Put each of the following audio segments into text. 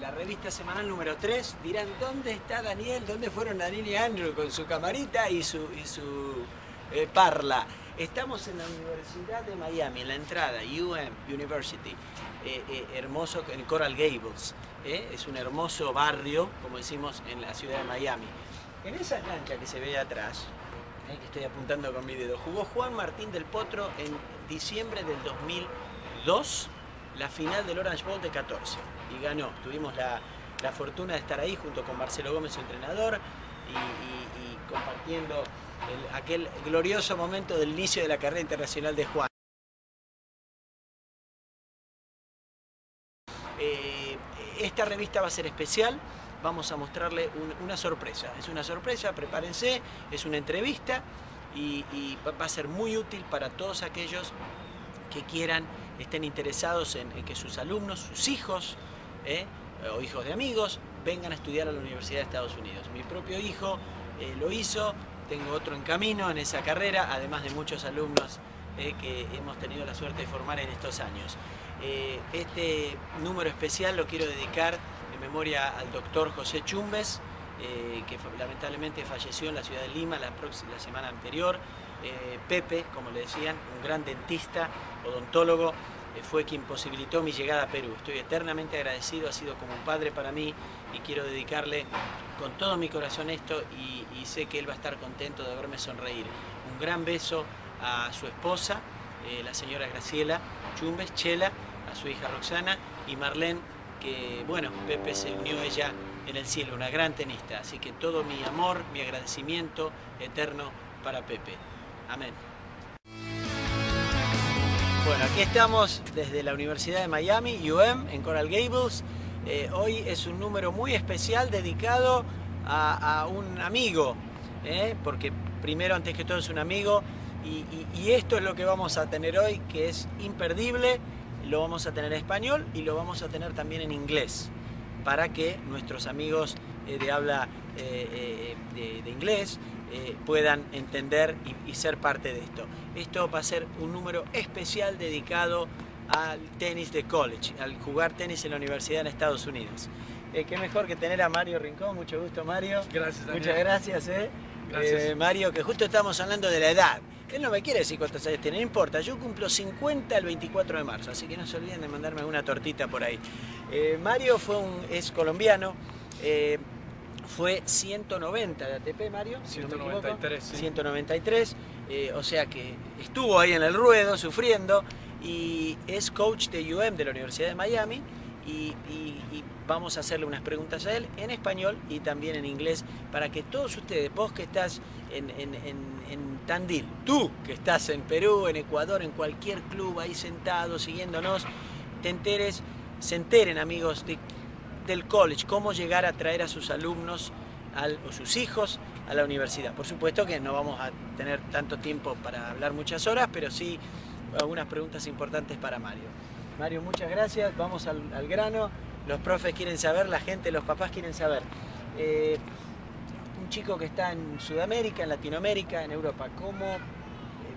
La revista semanal número 3. Dirán, ¿dónde está Daniel? ¿Dónde fueron Daniel y Andrew con su camarita y su, y su eh, parla? Estamos en la Universidad de Miami, en la entrada, UM University. Eh, eh, hermoso, en Coral Gables. Es un hermoso barrio, como decimos, en la ciudad de Miami. En esa cancha que se ve atrás, que estoy apuntando con mi dedo, jugó Juan Martín del Potro en diciembre del 2002 la final del Orange Bowl de 14 y ganó. Tuvimos la, fortuna de estar ahí junto con Marcelo Gómez, su entrenador, y, compartiendo aquel glorioso momento del inicio de la carrera internacional de Juan. Eh, esta revista va a ser especial, vamos a mostrarle una sorpresa. Es una sorpresa, prepárense, es una entrevista y, va a ser muy útil para todos aquellos que quieran, estén interesados en, que sus alumnos, sus hijos ¿eh? o hijos de amigos vengan a estudiar a la Universidad de Estados Unidos. Mi propio hijo eh, lo hizo, tengo otro en camino en esa carrera, además de muchos alumnos eh, que hemos tenido la suerte de formar en estos años. este número especial lo quiero dedicar en memoria al doctor José Chumbes, que lamentablemente falleció en la ciudad de Lima la, la semana anterior. Eh, Pepe, como le decían, un gran dentista, odontólogo, eh, fue quien posibilitó mi llegada a Perú. Estoy eternamente agradecido, ha sido como un padre para mí y quiero dedicarle con todo mi corazón esto y, sé que él va a estar contento de verme sonreír. Un gran beso a su esposa, eh, la señora Graciela Chumbes, Chela, a su hija Roxana y Marlene, que bueno, Pepe se unió ella en el cielo, una gran tenista. Así que todo mi amor, mi agradecimiento eterno para Pepe. Amén. Bueno, aquí estamos desde la Universidad de Miami, UM, en Coral Gables. Eh, hoy es un número muy especial dedicado a, un amigo, ¿eh? porque primero, antes que todo, es un amigo. Y, esto es lo que vamos a tener hoy, que es imperdible. Lo vamos a tener en español y lo vamos a tener también en inglés, para que nuestros amigos eh, de habla de inglés eh, puedan entender y, ser parte de esto. Esto va a ser un número especial dedicado al tenis de college, al jugar tenis en la universidad en Estados Unidos. Eh, qué mejor que tener a Mario Rincón, mucho gusto Mario. Gracias. Daniel. Muchas gracias, eh. Gracias. Eh, Mario, que justo estamos hablando de la edad. Él no me quiere decir cuántos años tiene, no importa. Yo cumplo 50 el 24 de marzo, así que no se olviden de mandarme una tortita por ahí. Mario fue un, es colombiano, fue 190 de ATP, Mario. 193, sí. 193, eh, o sea que estuvo ahí en el ruedo sufriendo y es coach de UM de la Universidad de Miami y, vamos a hacerle unas preguntas a él en español y también en inglés para que todos ustedes, vos que estás en, en Tandil, tú que estás en Perú, en Ecuador, en cualquier club ahí sentado siguiéndonos, te enteres, se enteren amigos de del college, cómo llegar a traer a sus alumnos o sus hijos a la universidad. Por supuesto que no vamos a tener tanto tiempo para hablar muchas horas, pero sí algunas preguntas importantes para Mario. Mario, muchas gracias. Vamos al, grano. Los profes quieren saber, la gente, los papás quieren saber. Eh, un chico que está en Sudamérica, en Latinoamérica, en Europa, ¿cómo, eh,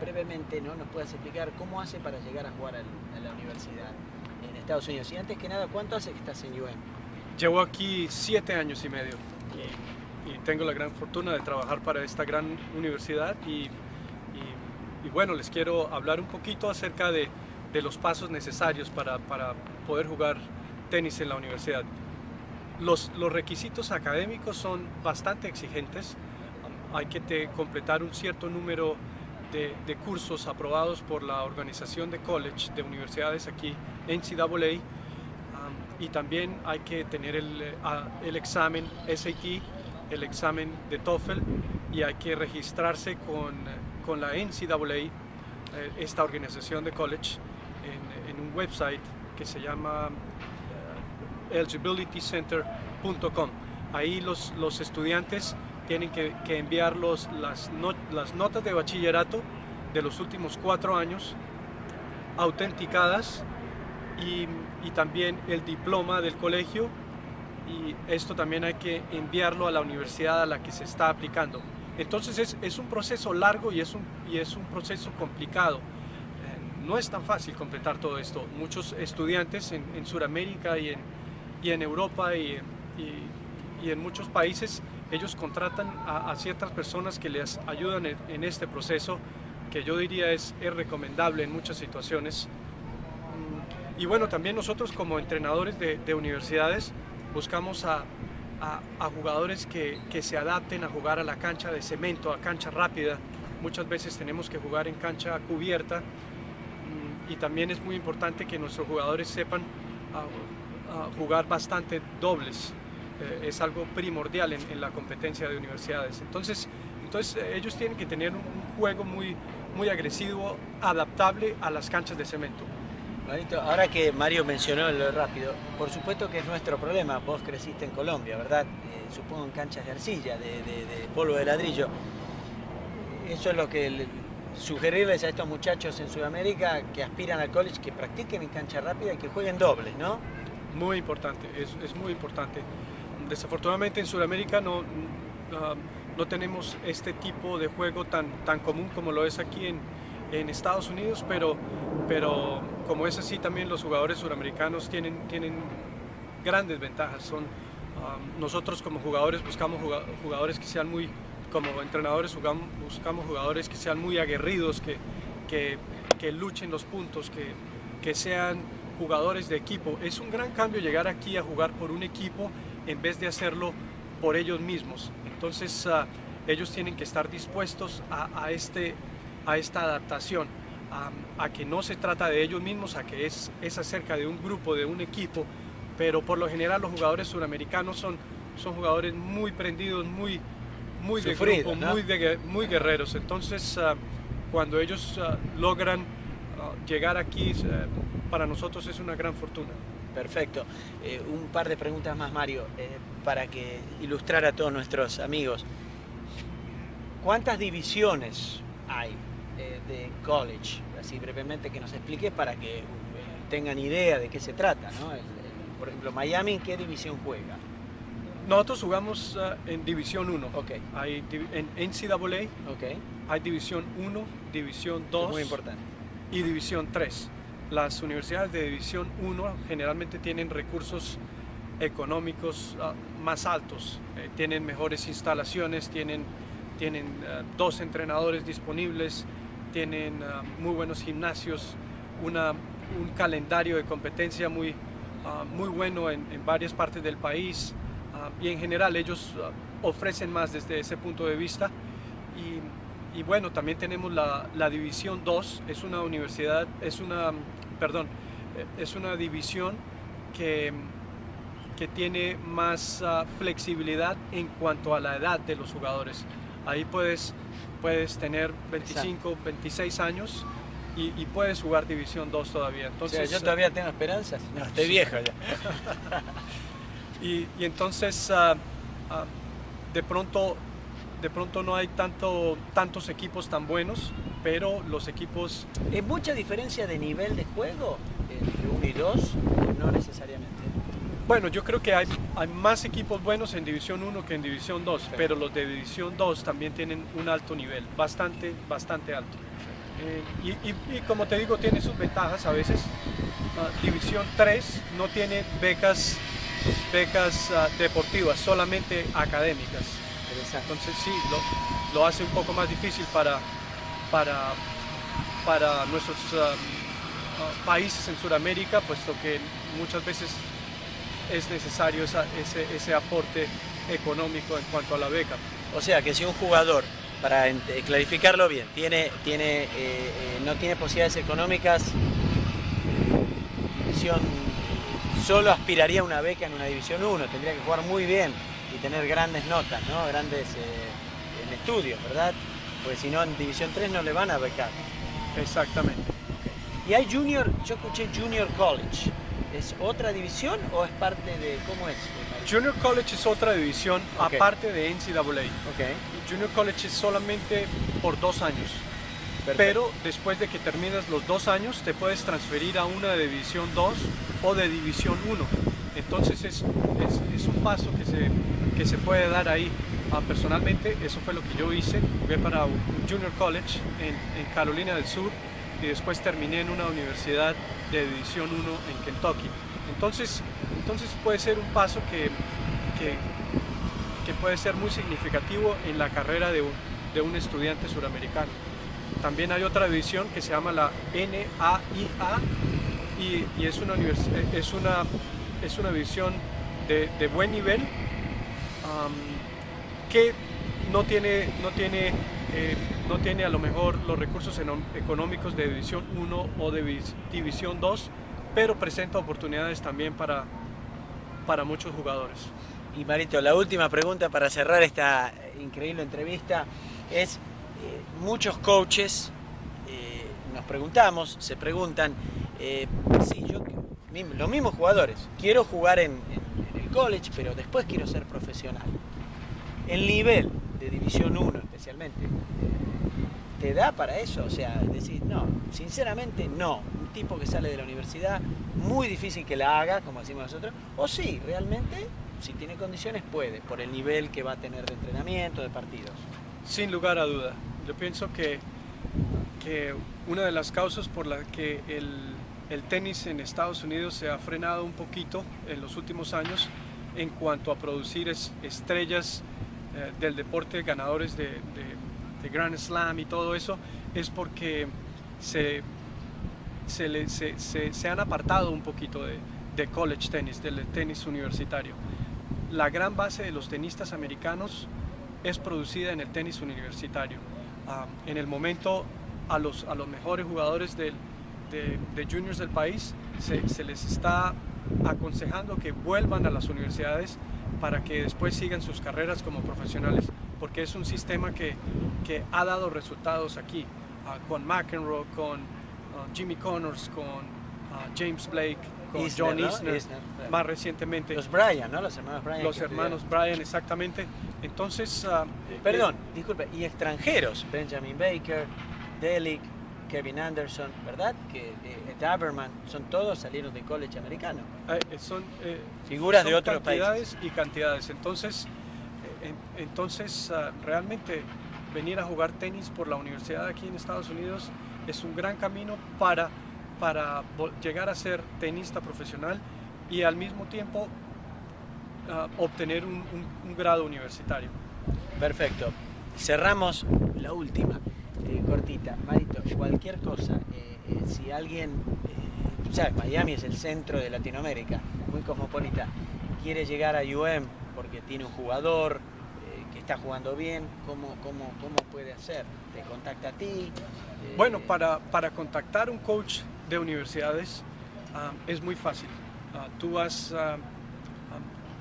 brevemente, ¿no? nos puedes explicar cómo hace para llegar a jugar a la universidad en Estados Unidos? Y antes que nada, ¿cuánto hace que estás en UM? Llevo aquí siete años y medio y, tengo la gran fortuna de trabajar para esta gran universidad y, bueno, les quiero hablar un poquito acerca de, los pasos necesarios para, poder jugar tenis en la universidad. Los, requisitos académicos son bastante exigentes. Hay que completar un cierto número de, de, cursos aprobados por la organización de college de universidades aquí en NCAA y también hay que tener el, eh, el, examen SAT, el examen de TOEFL y hay que registrarse con, con la NCAA, eh, esta organización de college, en, en, un website que se llama eh, eligibilitycenter.com. Ahí los, los estudiantes tienen que, que enviar los, las, las notas de bachillerato de los últimos cuatro años autenticadas y, también el diploma del colegio y esto también hay que enviarlo a la universidad a la que se está aplicando. Entonces es, es un proceso largo y es un, y es un proceso complicado. Eh, no es tan fácil completar todo esto. Muchos estudiantes en, en Sudamérica y en, y en Europa y, y, en muchos países ellos contratan a, ciertas personas que les ayudan en, este proceso, que yo diría es, es recomendable en muchas situaciones. Y bueno, también nosotros como entrenadores de, de universidades buscamos a, jugadores que, se adapten a jugar a la cancha de cemento, a cancha rápida. Muchas veces tenemos que jugar en cancha cubierta mm, y también es muy importante que nuestros jugadores sepan jugar bastante dobles. Eh, es algo primordial en, la competencia de universidades. Entonces, entonces eh, ellos tienen que tener un, juego muy, muy agresivo, adaptable a las canchas de cemento. Ahora que Mario mencionó lo rápido, por supuesto que es nuestro problema. Vos creciste en Colombia, ¿verdad? Eh, supongo en canchas de arcilla, de, polvo de ladrillo. Eso es lo que sugerirles a estos muchachos en Sudamérica que aspiran al college que practiquen en cancha rápida y que jueguen dobles, ¿no? Muy importante, es, es muy importante. Desafortunadamente en Sudamérica no, no, tenemos este tipo de juego tan, tan común como lo es aquí en, en Estados Unidos, pero, pero como es así también los jugadores sudamericanos tienen, tienen grandes ventajas. Son, nosotros como jugadores buscamos jugadores que sean muy como entrenadores buscamos jugadores que sean muy aguerridos, que, que, que luchen los puntos, que, que sean jugadores de equipo. Es un gran cambio llegar aquí a jugar por un equipo en vez de hacerlo por ellos mismos. Entonces uh, ellos tienen que estar dispuestos a, a, este, a esta adaptación, a, a, que no se trata de ellos mismos, a que es, es acerca de un grupo, de un equipo, pero por lo general los jugadores suramericanos son, son jugadores muy prendidos, muy, muy de grupo, muy, de, muy guerreros. Entonces, ah, cuando ellos ah, logran ah, llegar aquí, para nosotros es una gran fortuna. Perfecto. Eh, un par de preguntas más, Mario, eh, para que ilustrar a todos nuestros amigos. ¿Cuántas divisiones hay eh, de college? Así brevemente que nos expliques para que tengan idea de qué se trata. ¿no? por ejemplo, Miami, ¿en qué división juega? Nosotros jugamos uh, en División 1. Okay. Hay en NCAA. Okay. Hay División 1, División 2. muy importante. Y División 3. Las universidades de División 1 generalmente tienen recursos económicos uh, más altos. Eh, tienen mejores instalaciones, tienen, tienen uh, dos entrenadores disponibles, tienen muy buenos gimnasios, una, un calendario de competencia muy, muy bueno en, en varias partes del país. Ah, y en general ellos ofrecen más desde ese punto de vista. Y, bueno, también tenemos la, la, División 2, es una universidad, es una, perdón, eh, es una división que, que tiene más flexibilidad en cuanto a la edad de los jugadores. Ahí puedes, puedes tener 25, 26 años y, puedes jugar División 2 todavía. Entonces, yo todavía tengo esperanzas. No, estoy viejo ya. Y, entonces ah, ah, de, pronto, de pronto no hay tanto, tantos equipos tan buenos, pero los equipos... ¿Es mucha diferencia de nivel de juego entre 1 y 2? No necesariamente. Bueno, yo creo que hay, hay más equipos buenos en División 1 que en División 2, pero los de División 2 también tienen un alto nivel, bastante, bastante alto. Eh, y, como te digo, tiene sus ventajas a veces. Ah, División 3 no tiene becas becas uh, deportivas, solamente académicas. Entonces sí, lo, lo, hace un poco más difícil para, para, para nuestros uh, países en Sudamérica, puesto que muchas veces es necesario esa, ese, ese, aporte económico en cuanto a la beca. O sea que si un jugador, para clarificarlo bien, tiene, tiene, eh, eh, no tiene posibilidades económicas, división solo aspiraría a una beca en una División 1, tendría que jugar muy bien y tener grandes notas, ¿no? grandes eh, en estudios, ¿verdad? Porque si no en División 3 no le van a becar. Exactamente. Y hay Junior, yo escuché Junior College. ¿Es otra división o es parte de cómo es? Junior College es otra división aparte de NCAA. Okay. Junior College es solamente por dos años. Pero después de que terminas los dos años, te puedes transferir a una de División 2 o de División 1. Entonces es, es, un paso que se, que se puede dar ahí. Ah, personalmente, eso fue lo que yo hice. Jugué para un Junior College en, en, Carolina del Sur y después terminé en una universidad de División 1 en Kentucky. Entonces, entonces puede ser un paso que, que, puede ser muy significativo en la carrera de un, de un estudiante suramericano. También hay otra división que se llama la NAIA y, y es, una es, una, es una división de, de buen nivel que no tiene, no, tiene, eh, no tiene a lo mejor los recursos económicos de División 1 o de División 2, pero presenta oportunidades también para, para muchos jugadores. Y Marito, la última pregunta para cerrar esta increíble entrevista es, eh, muchos coaches eh, nos preguntamos, se preguntan, los mismos jugadores, quiero jugar en el college, pero después quiero ser profesional. El nivel de División 1 especialmente, ¿te da para eso? O sea, decir, no, sinceramente no. Un tipo que sale de la universidad, muy difícil que la haga, como decimos nosotros, o sí, realmente, si tiene condiciones, puede, por el nivel que va a tener de entrenamiento, de partidos. Sin lugar a duda. Yo pienso que, que una de las causas por las que el, el tenis en Estados Unidos se ha frenado un poquito en los últimos años en cuanto a producir estrellas eh, del deporte, ganadores de, Grand Slam y todo eso, es porque se, se, han apartado un poquito de, college tennis, del tenis universitario. La gran base de los tenistas americanos es producida en el tenis universitario. Ah, en el momento a los, a los mejores jugadores de, juniors del país se, se les está aconsejando que vuelvan a las universidades para que después sigan sus carreras como profesionales, porque es un sistema que, que ha dado resultados aquí, ah, con McEnroe, con ah, Jimmy Connors, con ah, James Blake, con John Isner, más recientemente. Los Bryan, ¿no? Los hermanos Bryan. Los hermanos Bryan, exactamente. Entonces... Perdón, disculpe, y extranjeros, Benjamin Baker, Delic, Kevin Anderson, ¿verdad? Que eh, son todos salieron de college americano. Eh, eh, son figuras de otros cantidades y cantidades. Entonces, entonces ah, realmente venir a jugar tenis por la universidad aquí en Estados Unidos es un gran camino para, para llegar a ser tenista profesional y al mismo tiempo ah, obtener un grado universitario. Perfecto. Cerramos la última. Eh, cortita. Marito, cualquier cosa, eh, eh, si alguien, sabes, Miami es el centro de Latinoamérica, muy cosmopolita, quiere llegar a UM porque tiene un jugador que está jugando bien, ¿cómo, cómo, cómo puede hacer? ¿Te contacta a ti? Bueno, para, para contactar un coach de universidades ah, es muy fácil. Ah, tú vas, ah,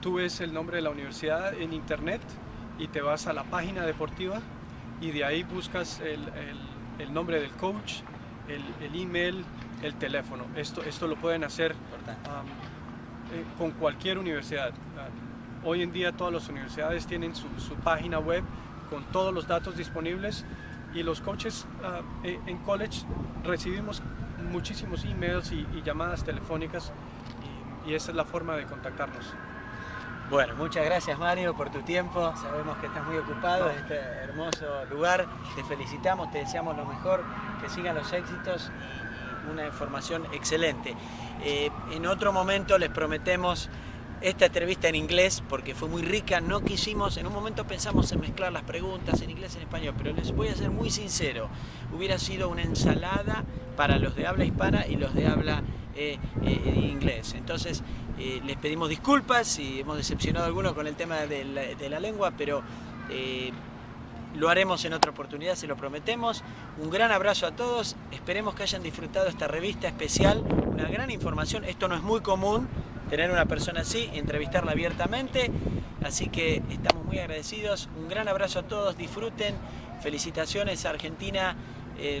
tú ves el nombre de la universidad en internet y te vas a la página deportiva y de ahí buscas el, el, nombre del coach, el, el, email, el teléfono. Esto, esto lo pueden hacer eh, con cualquier universidad. Uh, hoy en día todas las universidades tienen su, su, página web con todos los datos disponibles y los coaches uh, en college recibimos muchísimos emails y, llamadas telefónicas y, y esa es la forma de contactarnos. Bueno, muchas gracias Mario por tu tiempo. Sabemos que estás muy ocupado en este hermoso lugar. Te felicitamos, te deseamos lo mejor, que sigan los éxitos y una información excelente. Eh, en otro momento les prometemos esta entrevista en inglés porque fue muy rica. No quisimos, en un momento pensamos en mezclar las preguntas en inglés y en español, pero les voy a ser muy sincero. Hubiera sido una ensalada para los de habla hispana y los de habla eh, eh, inglés. Entonces, eh, les pedimos disculpas si hemos decepcionado a algunos con el tema de la, lengua, pero lo haremos en otra oportunidad, se lo prometemos. Un gran abrazo a todos, esperemos que hayan disfrutado esta revista especial, una gran información, esto no es muy común, tener una persona así, entrevistarla abiertamente, así que estamos muy agradecidos, un gran abrazo a todos, disfruten, felicitaciones a Argentina,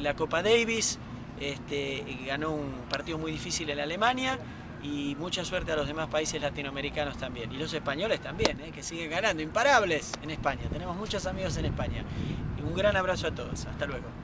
la Copa Davis, este, ganó un partido muy difícil en Alemania y mucha suerte a los demás países latinoamericanos también. Y los españoles también, ¿eh? que siguen ganando, imparables en España. Tenemos muchos amigos en España. un gran abrazo a todos. Hasta luego.